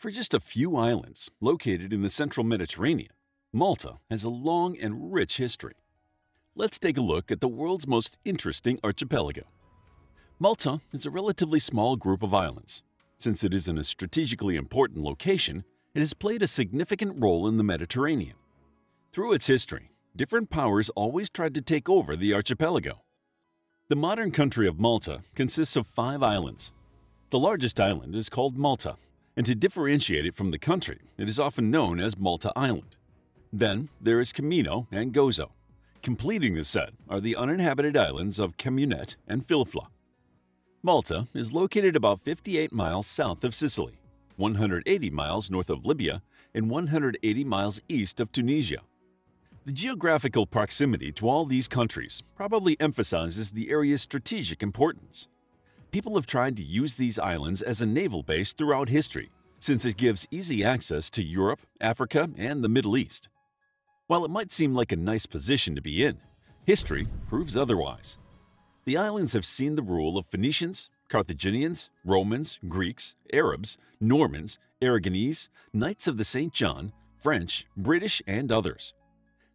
For just a few islands located in the central Mediterranean, Malta has a long and rich history. Let's take a look at the world's most interesting archipelago. Malta is a relatively small group of islands. Since it is in a strategically important location, it has played a significant role in the Mediterranean. Through its history, different powers always tried to take over the archipelago. The modern country of Malta consists of five islands. The largest island is called Malta, and to differentiate it from the country, it is often known as Malta Island. Then there is Comino and Gozo. Completing the set are the uninhabited islands of Kemmunett and Filfla. Malta is located about 58 miles south of Sicily, 180 miles north of Libya, and 180 miles east of Tunisia. The geographical proximity to all these countries probably emphasizes the area's strategic importance. People have tried to use these islands as a naval base throughout history, since it gives easy access to Europe, Africa, and the Middle East. While it might seem like a nice position to be in, history proves otherwise. The islands have seen the rule of Phoenicians, Carthaginians, Romans, Greeks, Arabs, Normans, Aragonese, Knights of the St. John, French, British, and others.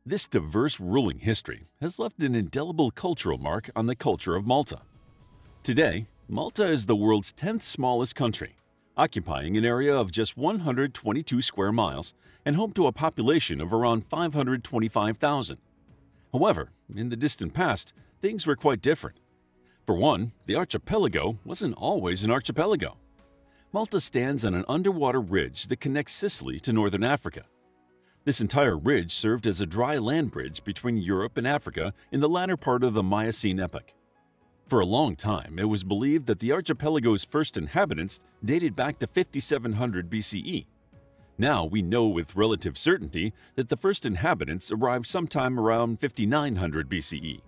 This diverse ruling history has left an indelible cultural mark on the culture of Malta. Today, Malta is the world's 10th smallest country, occupying an area of just 122 square miles and home to a population of around 525,000. However, in the distant past, things were quite different. For one, the archipelago wasn't always an archipelago. Malta stands on an underwater ridge that connects Sicily to northern Africa. This entire ridge served as a dry land bridge between Europe and Africa in the latter part of the Miocene epoch. For a long time, it was believed that the archipelago's first inhabitants dated back to 5700 BCE. Now we know with relative certainty that the first inhabitants arrived sometime around 5900 BCE.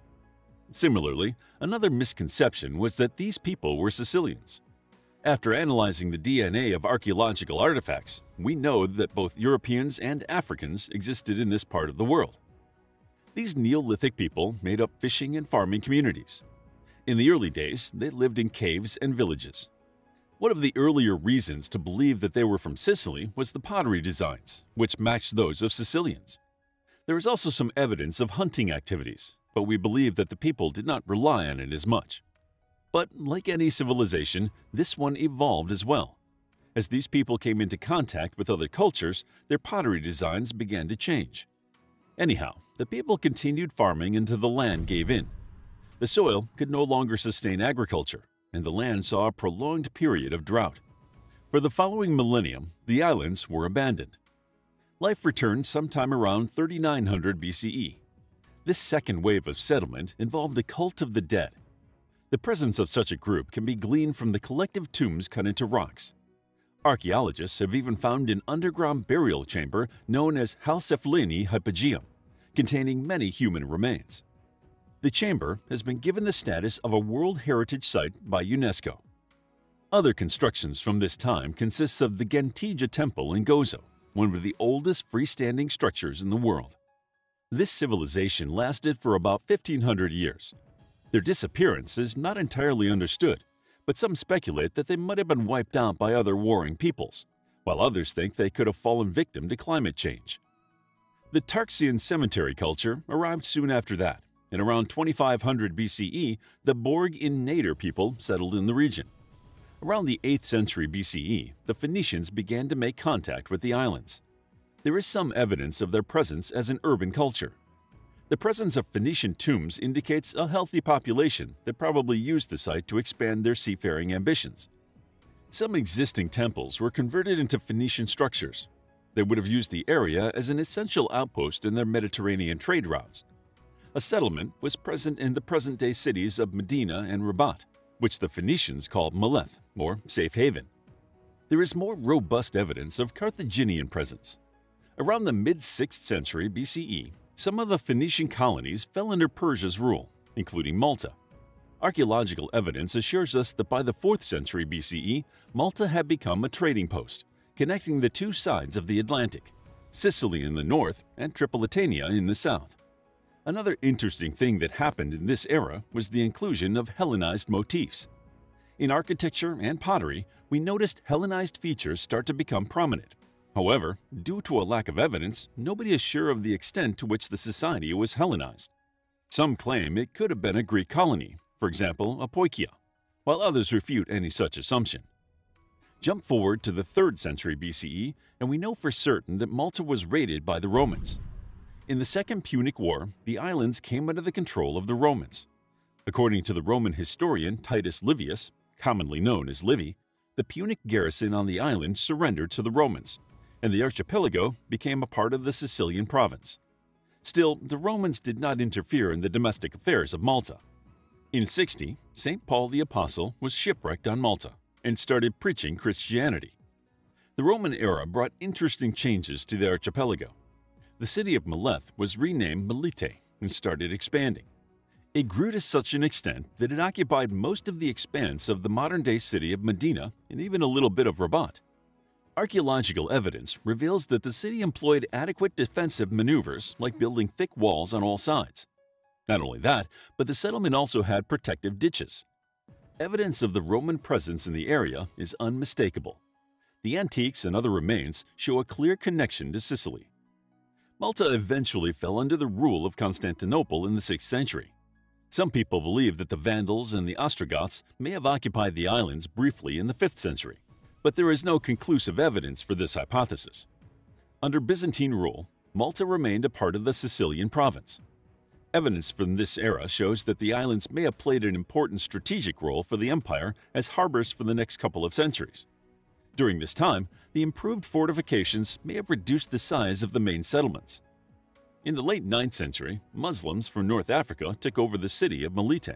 Similarly, another misconception was that these people were Sicilians. After analyzing the DNA of archaeological artifacts, we know that both Europeans and Africans existed in this part of the world. These Neolithic people made up fishing and farming communities. In the early days, they lived in caves and villages. One of the earlier reasons to believe that they were from Sicily was the pottery designs, which matched those of Sicilians. There is also some evidence of hunting activities, but we believe that the people did not rely on it as much. But like any civilization, this one evolved as well. As these people came into contact with other cultures, their pottery designs began to change. Anyhow, the people continued farming until the land gave in. The soil could no longer sustain agriculture, and the land saw a prolonged period of drought. For the following millennium, the islands were abandoned. Life returned sometime around 3900 BCE. This second wave of settlement involved a cult of the dead. The presence of such a group can be gleaned from the collective tombs cut into rocks. Archaeologists have even found an underground burial chamber known as Hal Saflieni Hypogeum, containing many human remains. The chamber has been given the status of a World Heritage Site by UNESCO. Other constructions from this time consists of the Ggantija Temple in Gozo, one of the oldest freestanding structures in the world. This civilization lasted for about 1500 years. Their disappearance is not entirely understood, but some speculate that they might have been wiped out by other warring peoples, while others think they could have fallen victim to climate change. The Tarxian cemetery culture arrived soon after that. In around 2500 BCE, the Borg in-Nadur people settled in the region. Around the 8th century BCE, the Phoenicians began to make contact with the islands. There is some evidence of their presence as an urban culture. The presence of Phoenician tombs indicates a healthy population that probably used the site to expand their seafaring ambitions. Some existing temples were converted into Phoenician structures. They would have used the area as an essential outpost in their Mediterranean trade routes. A settlement was present in the present-day cities of Medina and Rabat, which the Phoenicians called Maleth, or Safe Haven. There is more robust evidence of Carthaginian presence. Around the mid-6th century BCE, some of the Phoenician colonies fell under Persia's rule, including Malta. Archaeological evidence assures us that by the 4th century BCE, Malta had become a trading post, connecting the two sides of the Atlantic, Sicily in the north and Tripolitania in the south. Another interesting thing that happened in this era was the inclusion of Hellenized motifs. In architecture and pottery, we noticed Hellenized features start to become prominent. However, due to a lack of evidence, nobody is sure of the extent to which the society was Hellenized. Some claim it could have been a Greek colony, for example, Apoikia, while others refute any such assumption. Jump forward to the 3rd century BCE, and we know for certain that Malta was raided by the Romans. In the Second Punic War, the islands came under the control of the Romans. According to the Roman historian Titus Livius, commonly known as Livy, the Punic garrison on the island surrendered to the Romans, and the archipelago became a part of the Sicilian province. Still, the Romans did not interfere in the domestic affairs of Malta. In 60, St. Paul the Apostle was shipwrecked on Malta and started preaching Christianity. The Roman era brought interesting changes to the archipelago. The city of Maleth was renamed Melite and started expanding. It grew to such an extent that it occupied most of the expanse of the modern-day city of Medina and even a little bit of Rabat. Archaeological evidence reveals that the city employed adequate defensive maneuvers like building thick walls on all sides. Not only that, but the settlement also had protective ditches. Evidence of the Roman presence in the area is unmistakable. The antiques and other remains show a clear connection to Sicily. Malta eventually fell under the rule of Constantinople in the 6th century. Some people believe that the Vandals and the Ostrogoths may have occupied the islands briefly in the 5th century, but there is no conclusive evidence for this hypothesis. Under Byzantine rule, Malta remained a part of the Sicilian province. Evidence from this era shows that the islands may have played an important strategic role for the empire as harbors for the next couple of centuries. During this time, the improved fortifications may have reduced the size of the main settlements. In the late 9th century, Muslims from North Africa took over the city of Melite.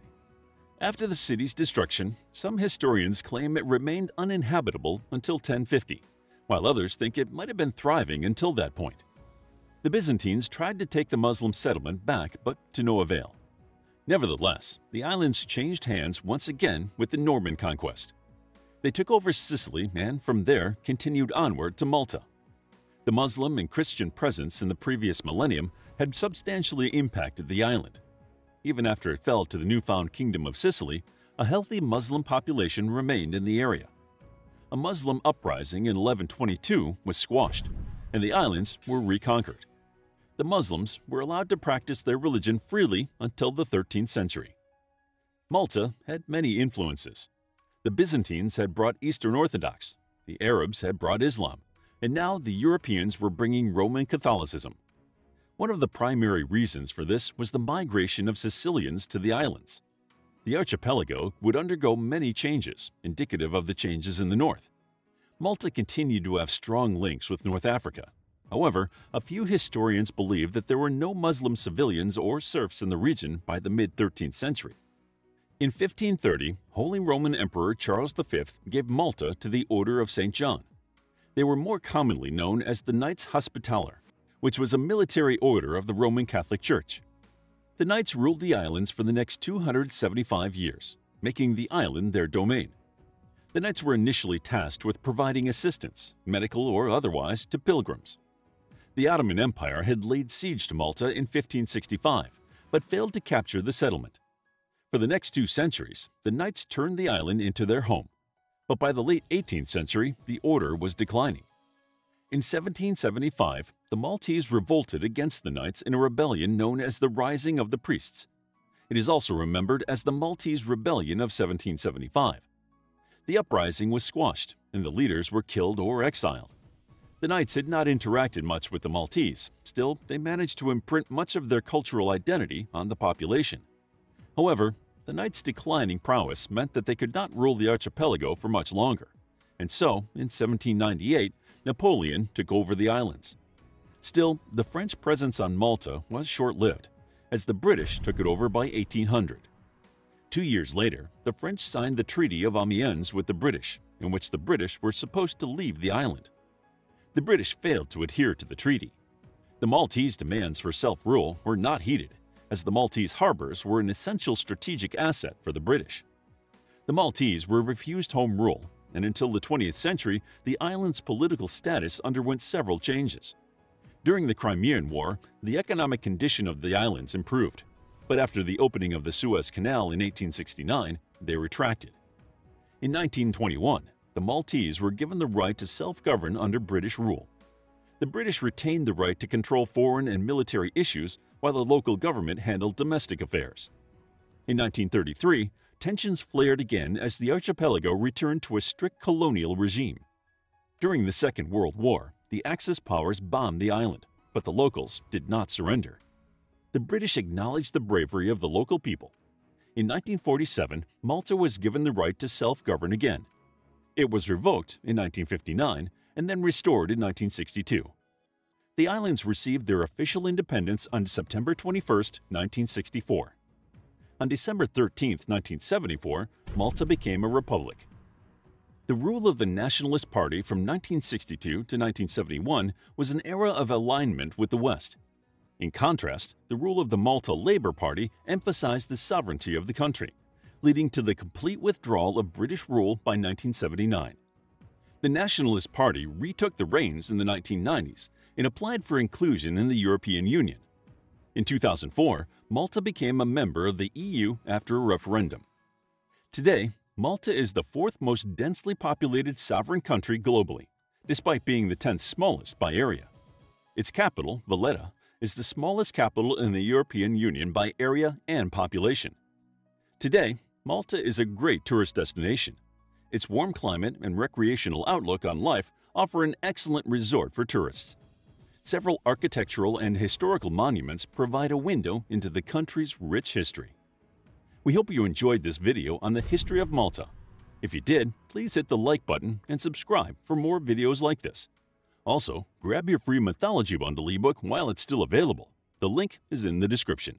After the city's destruction, some historians claim it remained uninhabitable until 1050, while others think it might have been thriving until that point. The Byzantines tried to take the Muslim settlement back, but to no avail. Nevertheless, the islands changed hands once again with the Norman conquest. They took over Sicily and from there continued onward to Malta. The Muslim and Christian presence in the previous millennium had substantially impacted the island. Even after it fell to the newfound Kingdom of Sicily, a healthy Muslim population remained in the area. A Muslim uprising in 1122 was squashed, and the islands were reconquered. The Muslims were allowed to practice their religion freely until the 13th century. Malta had many influences. The Byzantines had brought Eastern Orthodox, the Arabs had brought Islam, and now the Europeans were bringing Roman Catholicism. One of the primary reasons for this was the migration of Sicilians to the islands. The archipelago would undergo many changes, indicative of the changes in the north. Malta continued to have strong links with North Africa. However, a few historians believe that there were no Muslim civilians or serfs in the region by the mid-13th century. In 1530, Holy Roman Emperor Charles V gave Malta to the Order of St. John. They were more commonly known as the Knights Hospitaller, which was a military order of the Roman Catholic Church. The Knights ruled the islands for the next 275 years, making the island their domain. The Knights were initially tasked with providing assistance, medical or otherwise, to pilgrims. The Ottoman Empire had laid siege to Malta in 1565, but failed to capture the settlement. For the next two centuries, the Knights turned the island into their home, but by the late 18th century, the order was declining. In 1775, the Maltese revolted against the Knights in a rebellion known as the Rising of the Priests. It is also remembered as the Maltese Rebellion of 1775. The uprising was squashed, and the leaders were killed or exiled. The Knights had not interacted much with the Maltese, still they managed to imprint much of their cultural identity on the population. However, the Knights' declining prowess meant that they could not rule the archipelago for much longer, and so, in 1798, Napoleon took over the islands. Still, the French presence on Malta was short-lived, as the British took it over by 1800. Two years later, the French signed the Treaty of Amiens with the British, in which the British were supposed to leave the island. The British failed to adhere to the treaty. The Maltese demands for self-rule were not heeded, as the Maltese harbors were an essential strategic asset for the British. The Maltese were refused home rule, and until the 20th century, the island's political status underwent several changes. During the Crimean War, the economic condition of the islands improved, but after the opening of the Suez Canal in 1869, they retracted. In 1921, the Maltese were given the right to self-govern under British rule. The British retained the right to control foreign and military issues while the local government handled domestic affairs. In 1933, tensions flared again as the archipelago returned to a strict colonial regime. During the Second World War, the Axis powers bombed the island, but the locals did not surrender. The British acknowledged the bravery of the local people. In 1947, Malta was given the right to self-govern again. It was revoked in 1959 and then restored in 1962. The islands received their official independence on September 21, 1964. On December 13, 1974, Malta became a republic. The rule of the Nationalist Party from 1962 to 1971 was an era of alignment with the West. In contrast, the rule of the Malta Labour Party emphasized the sovereignty of the country, leading to the complete withdrawal of British rule by 1979. The Nationalist Party retook the reins in the 1990s and applied for inclusion in the European Union. In 2004, Malta became a member of the EU after a referendum. Today, Malta is the fourth most densely populated sovereign country globally, despite being the 10th smallest by area. Its capital, Valletta, is the smallest capital in the European Union by area and population. Today, Malta is a great tourist destination. Its warm climate and recreational outlook on life offer an excellent resort for tourists. Several architectural and historical monuments provide a window into the country's rich history. We hope you enjoyed this video on the history of Malta. If you did, please hit the like button and subscribe for more videos like this. Also, grab your free Mythology Bundle ebook while it's still available. The link is in the description.